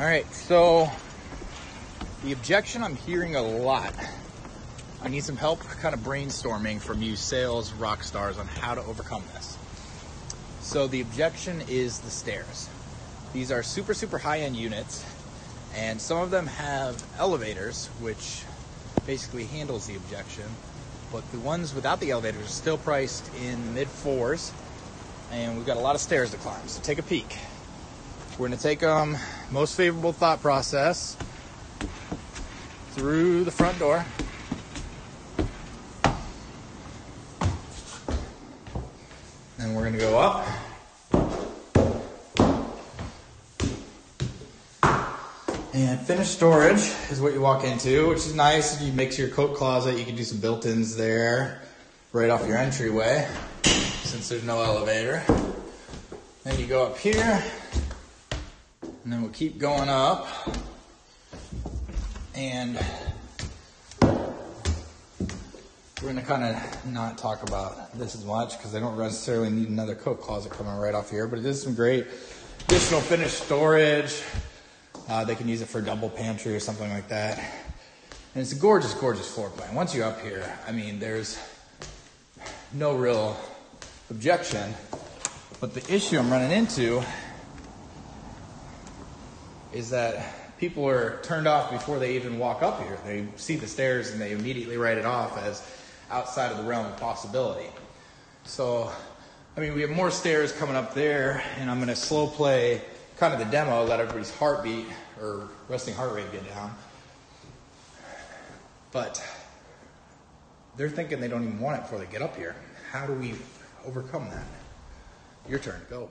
All right, so the objection I'm hearing a lot. I need some help kind of brainstorming from you sales rock stars on how to overcome this. So the objection is the stairs. These are super, super high-end units, and some of them have elevators, which basically handles the objection. But the ones without the elevators are still priced in mid fours, and we've got a lot of stairs to climb. So take a peek. We're going to take um most favorable thought process through the front door. And we're going to go up. And finished storage is what you walk into, which is nice. You makes your coat closet. You can do some built-ins there, right off your entryway, since there's no elevator. Then you go up here, and then we'll keep going up. And we're gonna kind of not talk about this as much because I don't necessarily need another coat closet coming right off here, but it is some great additional finished storage. Uh, they can use it for a double pantry or something like that. And it's a gorgeous, gorgeous floor plan. Once you're up here, I mean, there's no real objection. But the issue I'm running into is that people are turned off before they even walk up here. They see the stairs and they immediately write it off as outside of the realm of possibility. So, I mean, we have more stairs coming up there, and I'm going to slow play kind of the demo, let everybody's heartbeat or resting heart rate get down. But they're thinking they don't even want it before they get up here. How do we overcome that? Your turn, go.